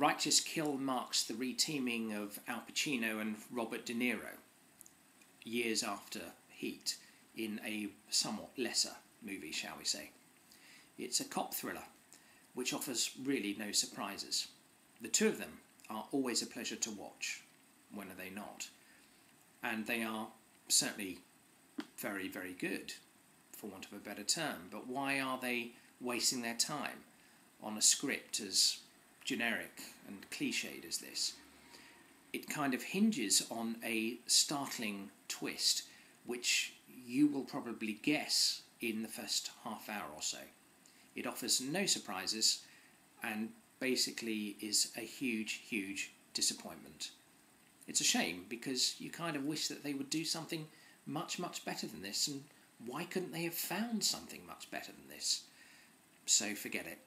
Righteous Kill marks the reteaming of Al Pacino and Robert De Niro years after Heat in a somewhat lesser movie, shall we say. It's a cop thriller which offers really no surprises. The two of them are always a pleasure to watch. When are they not? And they are certainly very, very good, for want of a better term. But why are they wasting their time on a script as generic and cliched as this? It kind of hinges on a startling twist, which you will probably guess in the first half hour or so. It offers no surprises and basically is a huge, huge disappointment. It's a shame because you kind of wish that they would do something much, much better than this, and why couldn't they have found something much better than this? So forget it.